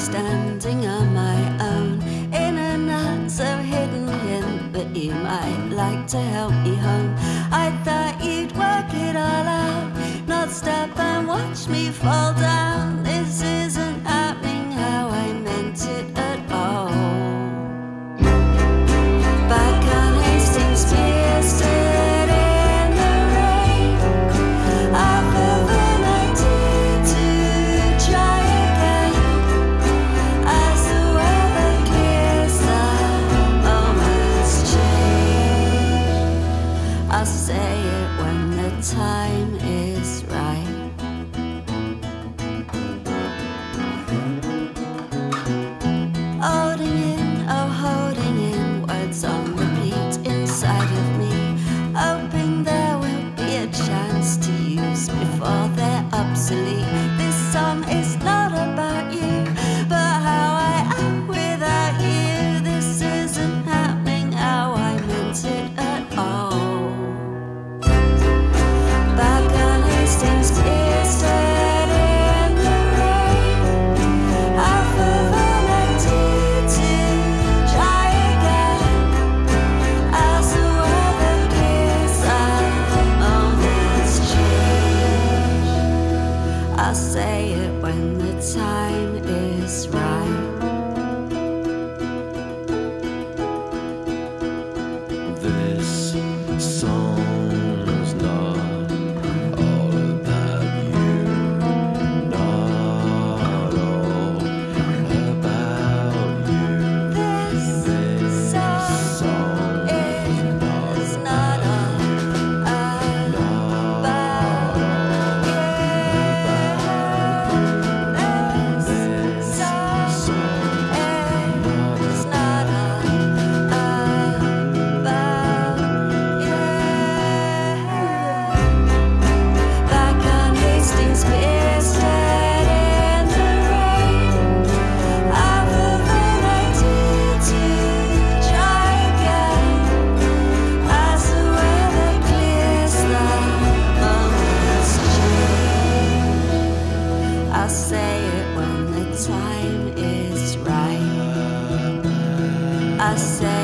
standing on my own in a not so hidden hint that you might like to help me home. I thought you'd work it all out, not stop and watch me fall down. time is right. I'll say it when the time is right. Você